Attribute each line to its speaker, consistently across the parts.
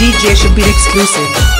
Speaker 1: DJ Shabir exclusive.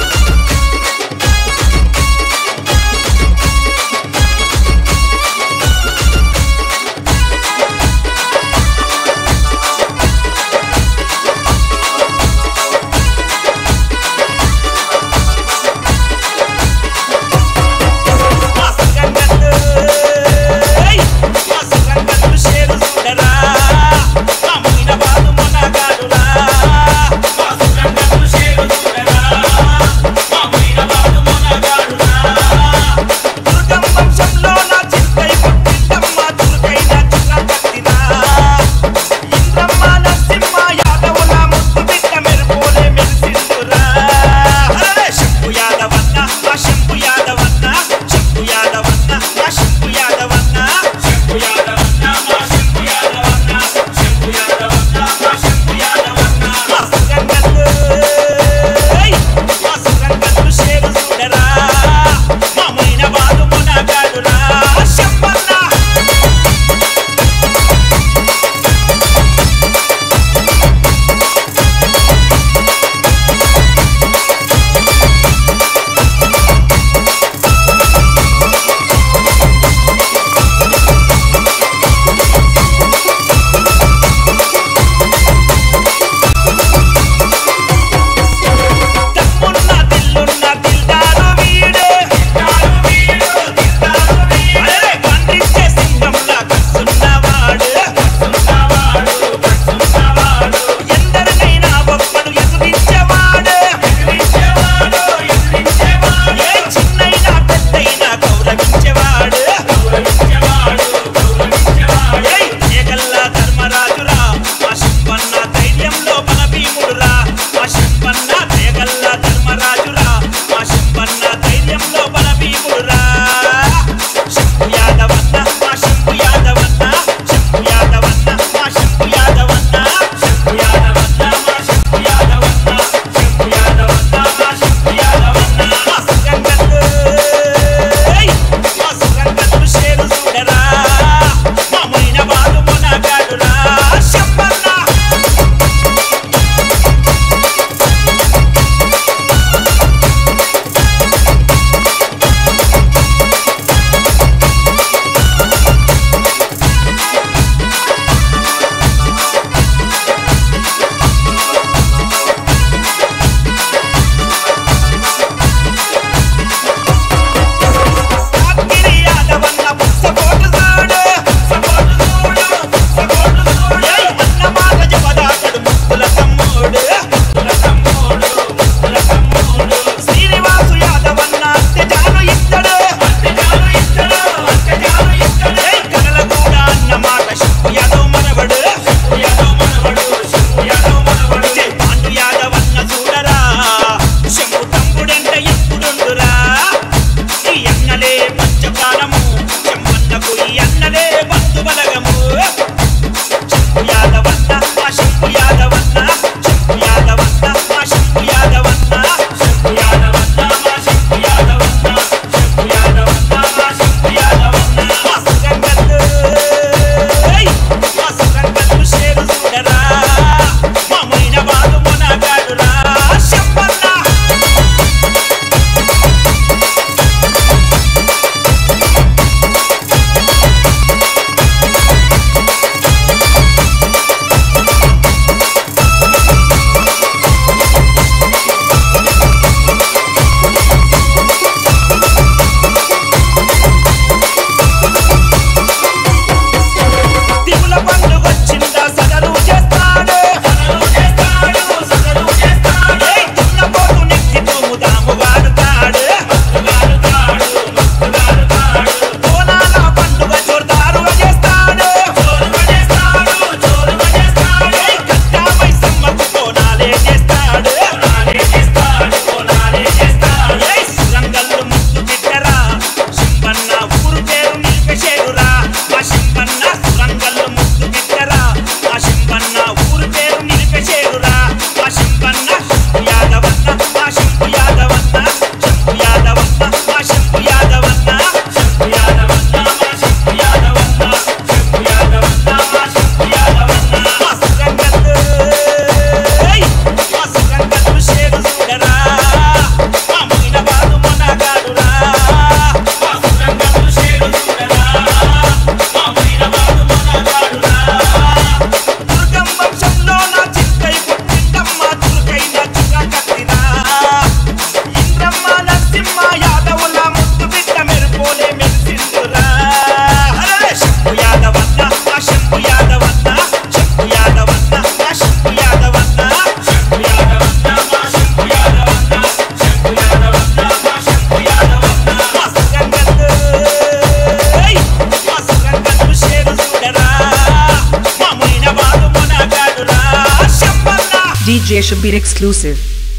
Speaker 2: DJ Shabir exclusive.